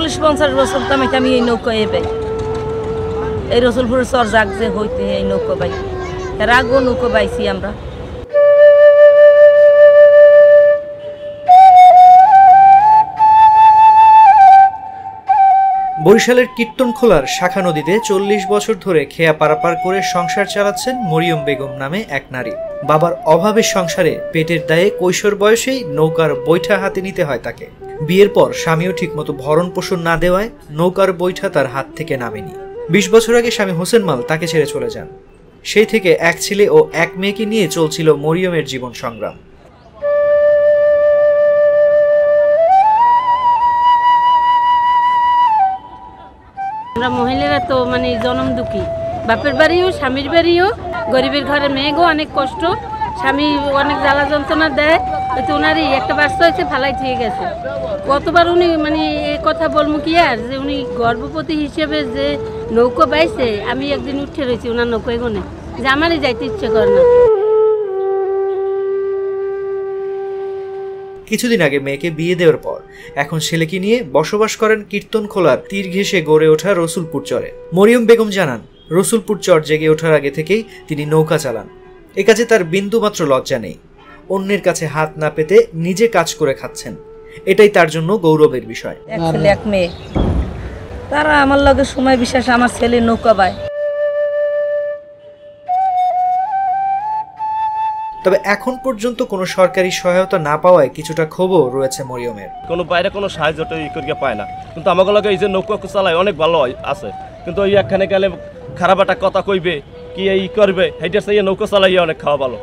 পঞ্চাশ বছর তামাইতে আমি এই নৌকা এ পাই এই রসুলপুরের চর জাগ যে হইতে এই নৌকা পাই এর আগেও নৌকা পাইছি আমরা। বরিশালের কীর্তনখোলার শাখা নদীতে চল্লিশ বছর ধরে খেয়া পারাপার করে সংসার চালাচ্ছেন মরিয়ম বেগম নামে এক নারী। বাবার অভাবের সংসারে পেটের দায়ে কৈশোর বয়সেই নৌকার বৈঠা হাতে নিতে হয় তাকে। বিয়ের পর স্বামীও ঠিকমতো ভরণ পোষণ না দেওয়ায় নৌকার বৈঠা তার হাত থেকে নামেনি। বিশ বছর আগে স্বামী হোসেন মাল তাকে ছেড়ে চলে যান। সেই থেকে এক ছেলে ও এক মেয়েকে নিয়ে চলছিল মরিয়মের জীবন সংগ্রাম। আমরা মহিলারা তো মানে জনম দুঃখী। বাপের বাড়িও, স্বামীর বাড়িও, গরিবের ঘরে মেয়েগো অনেক কষ্ট। স্বামী অনেক জ্বালা যন্ত্রণা দেয় তো ওনারই একটা বাচ্চা হয়েছে, ফালাই থেকে গেছে কতবার উনি মানে এই কথা বলব কি আর, যে উনি গর্ভবতী হিসেবে যে নৌকো পাইছে আমি একদিন উঠে রয়েছি ওনার নৌকো এগোনে যে আমারই যাইতে ইচ্ছে করে না। কিছুদিন আগে মেয়েকে বিয়ে দেওয়ার পর, এখন ছেলেকে নিয়ে বসবাস করেন কীর্তনখোলার তীর ঘেঁষে গড়ে ওঠা রসুলপুর চরে। মরিয়ম বেগম জানান, রসুলপুর চর জেগে ওঠার আগে থেকেই তিনি নৌকা চালান। এ কাজে তার বিন্দুমাত্র লজ্জা নেই। অন্যের কাছে হাত না পেতে নিজে কাজ করে খাচ্ছেন। এটাই তার জন্য গৌরবের বিষয়। এক মেয়ে। তারা আমার লগে সময় বিশেষ আমার ছেলে নৌকা বায়। তবে এখন পর্যন্ত কোনো সরকারি সহায়তা না পাওয়ায় কিছুটা ক্ষোভও রয়েছে মরিয়মের। কোনো বাইরে কোনো সাহায্যটা ই করিয়া পায় না। কিন্তু আমাকে লগে এই যে নৌকা চালায় অনেক ভালো আছে। কিন্তু ওই একখানে গেলে খারাপ একটা কথা কইবে। কি এই করবে? সেইটা সেই নৌকা চালাইয়া অনেক খাওয়া ভালো।